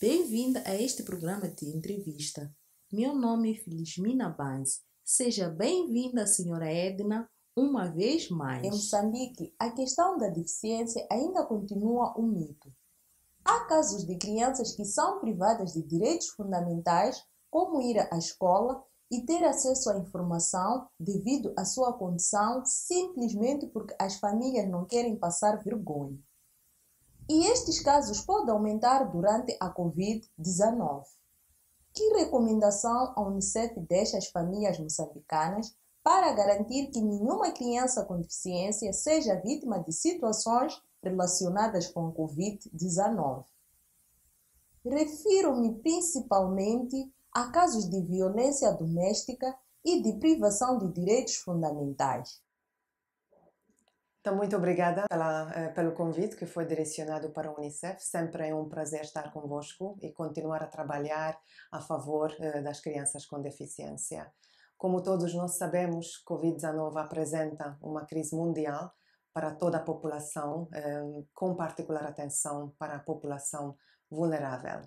Bem-vinda a este programa de entrevista. Meu nome é Felizmina Banz. Seja bem-vinda, senhora Edna, uma vez mais. Em Moçambique, a questão da deficiência ainda continua um mito. Há casos de crianças que são privadas de direitos fundamentais, como ir à escola e ter acesso à informação devido à sua condição, simplesmente porque as famílias não querem passar vergonha. E estes casos podem aumentar durante a Covid-19. Que recomendação a Unicef deixa às famílias moçambicanas para garantir que nenhuma criança com deficiência seja vítima de situações relacionadas com a Covid-19? Refiro-me principalmente a casos de violência doméstica e de privação de direitos fundamentais. Então, muito obrigada pela, eh, pelo convite que foi direcionado para a Unicef. Sempre é um prazer estar convosco e continuar a trabalhar a favor eh, das crianças com deficiência. Como todos nós sabemos, Covid-19 apresenta uma crise mundial para toda a população, eh, com particular atenção para a população vulnerável.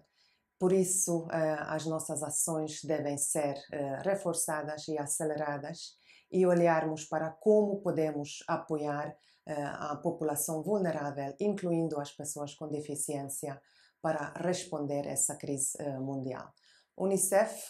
Por isso, as nossas ações devem ser reforçadas e aceleradas e olharmos para como podemos apoiar a população vulnerável, incluindo as pessoas com deficiência, para responder a essa crise mundial. A Unicef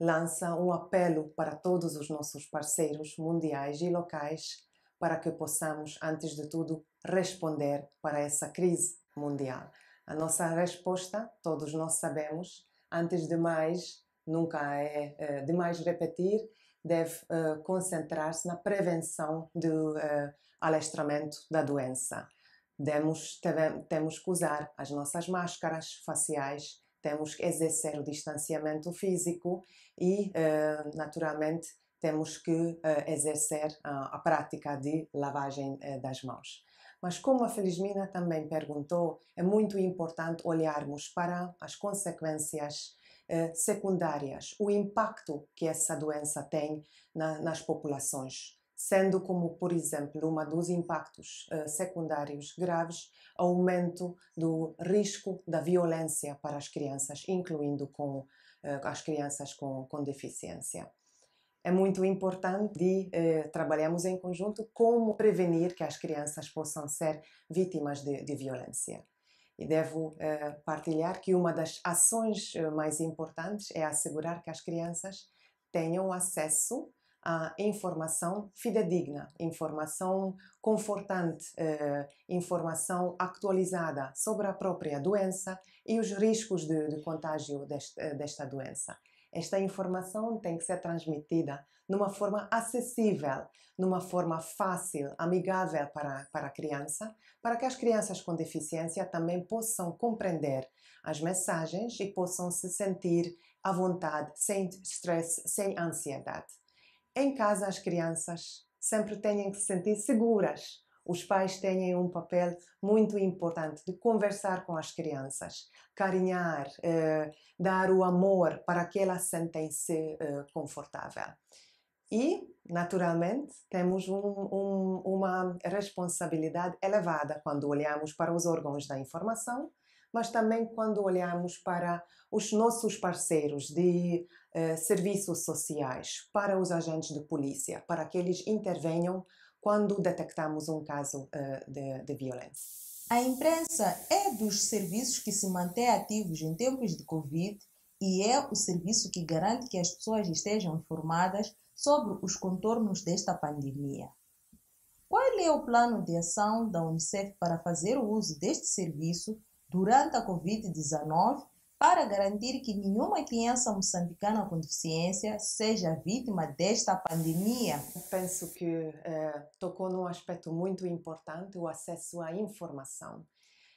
lança um apelo para todos os nossos parceiros mundiais e locais para que possamos, antes de tudo, responder para essa crise mundial. A nossa resposta, todos nós sabemos, antes de mais, nunca é demais repetir, deve uh, concentrar-se na prevenção do uh, alastramento da doença. Demos, teve, temos que usar as nossas máscaras faciais, temos que exercer o distanciamento físico e, uh, naturalmente, temos que exercer a prática de lavagem das mãos. Mas, como a Felizmina também perguntou, é muito importante olharmos para as consequências eh, secundárias, o impacto que essa doença tem na, nas populações, sendo como, por exemplo, uma dos impactos eh, secundários graves, aumento do risco da violência para as crianças, incluindo com eh, as crianças com, com deficiência é muito importante de eh, trabalharmos em conjunto como prevenir que as crianças possam ser vítimas de, de violência. E devo eh, partilhar que uma das ações eh, mais importantes é assegurar que as crianças tenham acesso à informação fidedigna, informação confortante, eh, informação atualizada sobre a própria doença e os riscos de, de contágio deste, desta doença. Esta informação tem que ser transmitida numa forma acessível, numa forma fácil, amigável para, para a criança, para que as crianças com deficiência também possam compreender as mensagens e possam se sentir à vontade, sem estresse, sem ansiedade. Em casa, as crianças sempre têm que se sentir seguras os pais têm um papel muito importante de conversar com as crianças, carinhar, eh, dar o amor para que elas sentem-se eh, confortável. E, naturalmente, temos um, um, uma responsabilidade elevada quando olhamos para os órgãos da informação, mas também quando olhamos para os nossos parceiros de eh, serviços sociais, para os agentes de polícia, para que eles intervenham quando detectamos um caso uh, de, de violência. A imprensa é dos serviços que se mantém ativos em tempos de Covid e é o serviço que garante que as pessoas estejam informadas sobre os contornos desta pandemia. Qual é o plano de ação da Unicef para fazer o uso deste serviço durante a Covid-19 para garantir que nenhuma criança moçambicana com deficiência seja vítima desta pandemia? Penso que eh, tocou num aspecto muito importante, o acesso à informação.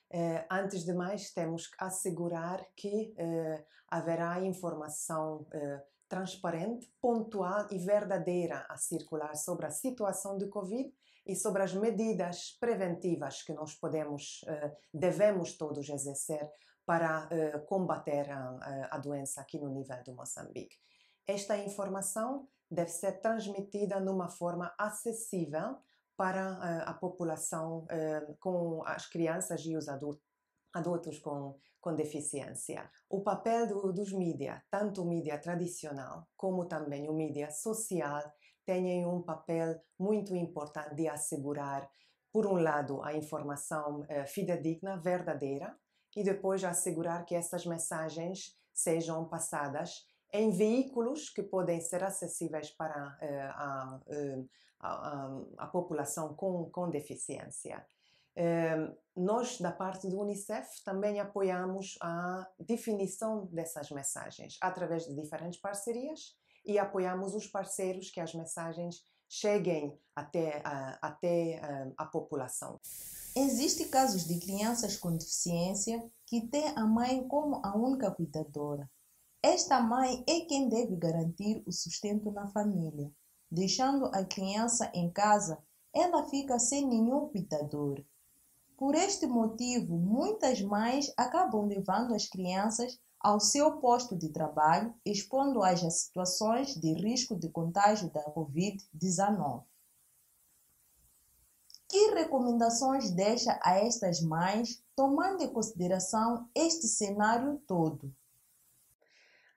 Eh, antes de mais, temos que assegurar que eh, haverá informação transparente, pontual e verdadeira a circular sobre a situação de Covid e sobre as medidas preventivas que nós podemos, devemos todos exercer para uh, combater a, doença aqui no nível do Moçambique. Esta informação deve ser transmitida numa forma acessível para uh, a população, com as crianças e os adultos, adultos com com deficiência. O papel do, dos mídias, tanto o mídia tradicional como também o mídia social, têm um papel muito importante de assegurar, por um lado, a informação eh, fidedigna, verdadeira, e depois assegurar que essas mensagens sejam passadas em veículos que podem ser acessíveis para eh, a, eh, a, a, a, população com, com deficiência. Eh, nós, da parte do Unicef, também apoiamos a definição dessas mensagens através de diferentes parcerias e apoiamos os parceiros que as mensagens cheguem até, até a população. Existem casos de crianças com deficiência que têm a mãe como a única cuidadora. Esta mãe é quem deve garantir o sustento na família. Deixando a criança em casa, ela fica sem nenhum cuidador. Por este motivo, muitas mães acabam levando as crianças ao seu posto de trabalho, expondo-as a situações de risco de contágio da Covid-19. Que recomendações deixa a estas mães, tomando em consideração este cenário todo?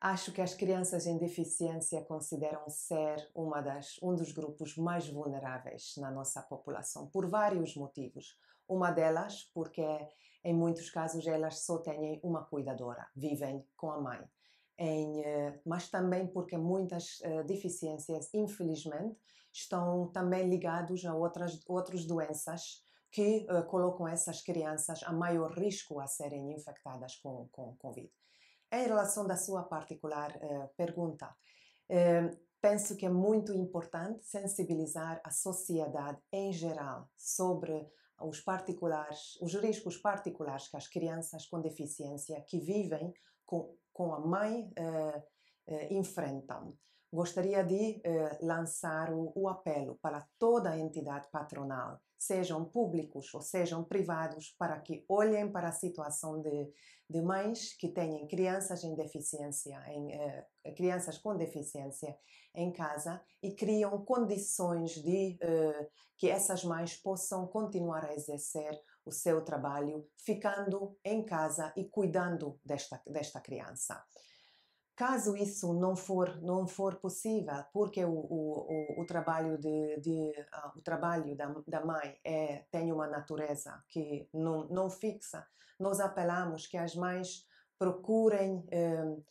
Acho que as crianças em deficiência consideram ser uma das, um dos grupos mais vulneráveis na nossa população, por vários motivos. Uma delas, porque em muitos casos elas só têm uma cuidadora, vivem com a mãe. Em, eh, mas também porque muitas uh, deficiências, infelizmente, estão também ligados a outras, outras doenças que uh, colocam essas crianças a maior risco a serem infectadas com, com Covid. Em relação da sua particular uh, pergunta, penso que é muito importante sensibilizar a sociedade em geral sobre os particulares, os riscos particulares que as crianças com deficiência que vivem com, com a mãe enfrentam. Gostaria de eh, lançar o, o, apelo para toda a entidade patronal, sejam públicos ou sejam privados, para que olhem para a situação de, de mães que têm crianças em deficiência, em, eh, crianças com deficiência em casa e criam condições de eh, que essas mães possam continuar a exercer o seu trabalho, ficando em casa e cuidando desta, desta criança. Caso isso não for não for possível, porque o, o, o, trabalho de, de uh, o trabalho da, da mãe é tem uma natureza que não não fixa, nós apelamos que as mães procurem uh,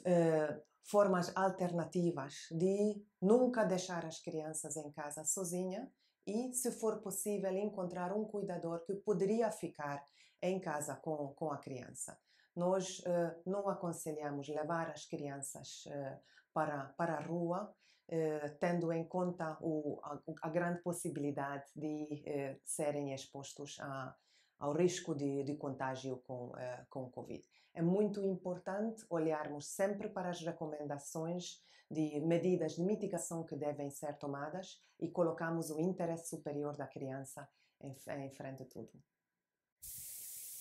uh, formas alternativas de nunca deixar as crianças em casa sozinha e, se for possível, encontrar um cuidador que poderia ficar em casa com, com a criança nós uh, não aconselhamos levar as crianças uh, para, para a rua, uh, tendo em conta o, a, a, grande possibilidade de serem expostos a, ao risco de, de contágio com, com Covid. É muito importante olharmos sempre para as recomendações de medidas de mitigação que devem ser tomadas e colocamos o interesse superior da criança em, em frente a tudo.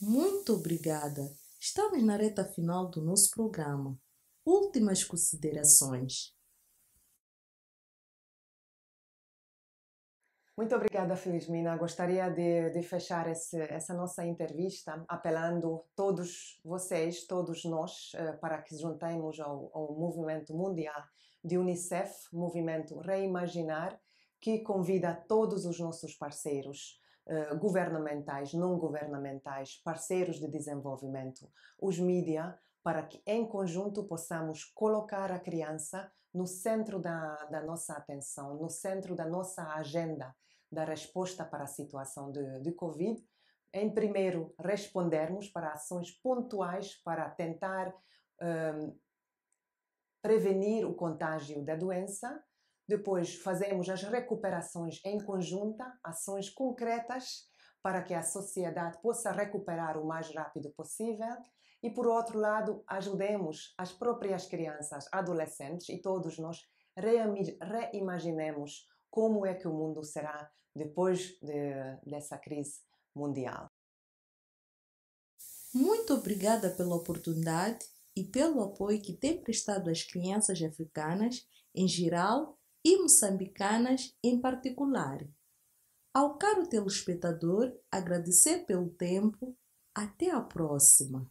Muito obrigada. Estamos na reta final do nosso programa. Últimas considerações. Muito obrigada, Felizmina. Gostaria de, de fechar esse, essa nossa entrevista apelando todos vocês, todos nós, eh, para que juntemos ao, ao movimento mundial de Unicef, movimento Reimaginar, que convida todos os nossos parceiros eh, governamentais, não governamentais, parceiros de desenvolvimento, os mídia, para que em conjunto possamos colocar a criança no centro da, da nossa atenção, no centro da nossa agenda da resposta para a situação de, de Covid. Em primeiro, respondermos para ações pontuais para tentar um, eh, prevenir o contágio da doença depois fazemos as recuperações em conjunta, ações concretas para que a sociedade possa recuperar o mais rápido possível. E por outro lado, ajudemos as próprias crianças, adolescentes e todos nós reimaginemos como é que o mundo será depois de, dessa crise mundial. Muito obrigada pela oportunidade e pelo apoio que tem prestado às crianças africanas em geral e moçambicanas em particular. Ao caro telespectador, agradecer pelo tempo. Até a próxima!